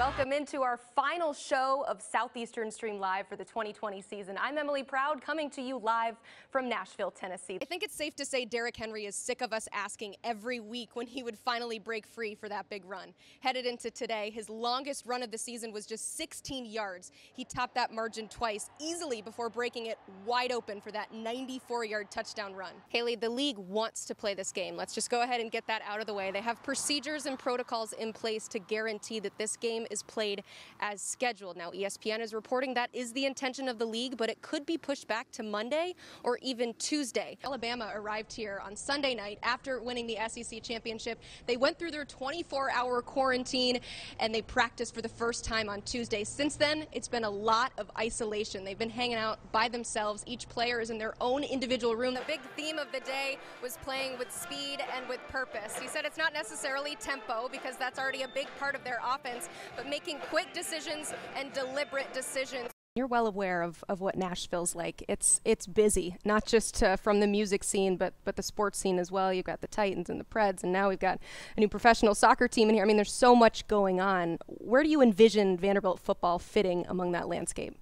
Welcome into our final show of Southeastern Stream Live for the 2020 season. I'm Emily Proud, coming to you live from Nashville, Tennessee. I think it's safe to say Derrick Henry is sick of us asking every week when he would finally break free for that big run. Headed into today, his longest run of the season was just 16 yards. He topped that margin twice, easily before breaking it wide open for that 94 yard touchdown run. Haley, the league wants to play this game. Let's just go ahead and get that out of the way. They have procedures and protocols in place to guarantee that this game is played as scheduled. Now, ESPN is reporting that is the intention of the league, but it could be pushed back to Monday or even Tuesday. Alabama arrived here on Sunday night after winning the SEC championship. They went through their 24 hour quarantine and they practiced for the first time on Tuesday. Since then, it's been a lot of isolation. They've been hanging out by themselves. Each player is in their own individual room. The big theme of the day was playing with speed and with purpose. He said it's not necessarily tempo because that's already a big part of their offense, but making quick decisions and deliberate decisions. You're well aware of, of what Nashville's like. It's it's busy, not just uh, from the music scene, but but the sports scene as well. You've got the Titans and the Preds, and now we've got a new professional soccer team in here. I mean, there's so much going on. Where do you envision Vanderbilt football fitting among that landscape?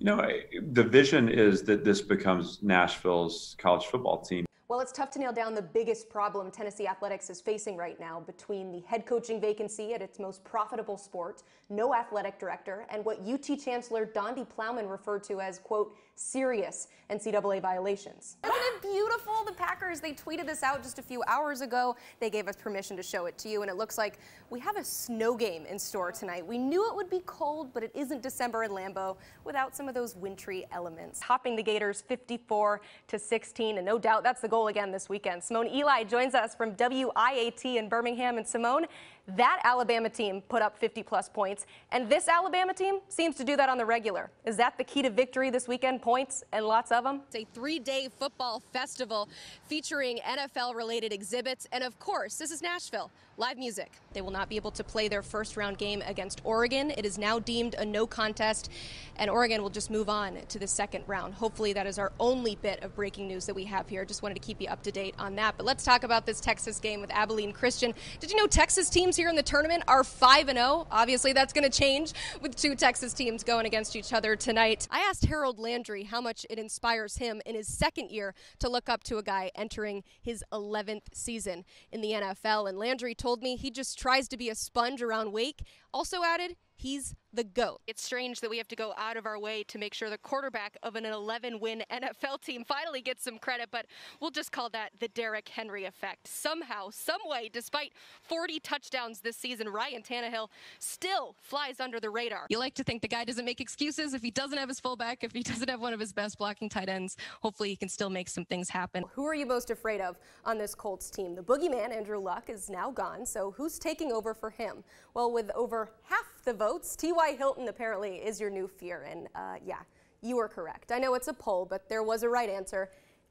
You know, the vision is that this becomes Nashville's college football team. Well, it's tough to nail down the biggest problem Tennessee athletics is facing right now between the head coaching vacancy at its most profitable sport, no athletic director, and what UT Chancellor Donde Plowman referred to as, quote, serious NCAA violations. Isn't it beautiful? The Packers, they tweeted this out just a few hours ago. They gave us permission to show it to you, and it looks like we have a snow game in store tonight. We knew it would be cold, but it isn't December in Lambeau without some of those wintry elements. Hopping the Gators 54 to 16, and no doubt that's the goal again this weekend. Simone Eli joins us from WIAT in Birmingham. And Simone, that Alabama team put up 50 plus points, and this Alabama team seems to do that on the regular. Is that the key to victory this weekend? Points and lots of them? It's a three day football festival featuring NFL related exhibits. And of course, this is Nashville. Live music. They will not be able to play their first round game against Oregon. It is now deemed a no contest, and Oregon will just move on to the second round. Hopefully, that is our only bit of breaking news that we have here. Just wanted to keep you up to date on that. But let's talk about this Texas game with Abilene Christian. Did you know Texas teams here in the tournament are 5 and 0? Obviously, that's going to change with two Texas teams going against each other tonight. I asked Harold Landry how much it inspires him in his second year to look up to a guy entering his 11th season in the NFL. And Landry told told me he just tries to be a sponge around Wake. Also added, he's the GOAT. It's strange that we have to go out of our way to make sure the quarterback of an 11 win NFL team finally gets some credit, but we'll just call that the Derrick Henry effect. Somehow, someway, despite 40 touchdowns this season, Ryan Tannehill still flies under the radar. You like to think the guy doesn't make excuses if he doesn't have his fullback, if he doesn't have one of his best blocking tight ends. Hopefully, he can still make some things happen. Who are you most afraid of on this Colts team? The boogeyman, Andrew Luck, is now gone, so who's taking over for him? Well, with over half the votes, T.Y. Hilton apparently is your new fear. And uh, yeah, you were correct. I know it's a poll, but there was a right answer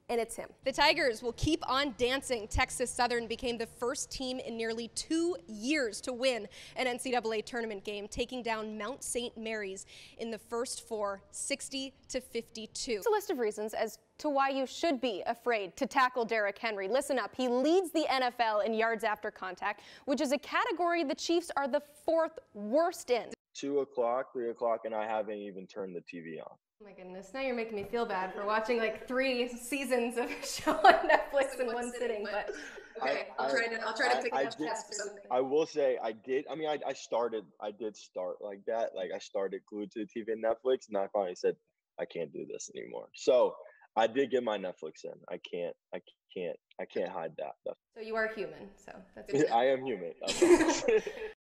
and it's him. The Tigers will keep on dancing. Texas Southern became the first team in nearly two years to win an NCAA tournament game, taking down Mount St. Mary's in the first four, 60 to 52. It's a list of reasons as to why you should be afraid to tackle Derrick Henry. Listen up, he leads the NFL in yards after contact, which is a category the Chiefs are the fourth worst in. Two o'clock, three o'clock, and I haven't even turned the TV on. Oh my goodness, now you're making me feel bad for watching like three seasons of a show on Netflix in one sitting, but okay, I, will try to I'll try to pick I, up did, or something. I will say I did I mean I, I started I did start like that. Like I started glued to the TV and Netflix and I finally said I can't do this anymore. So I did get my Netflix in. I can't I can't I can't hide that. So you are human, so that's I am human.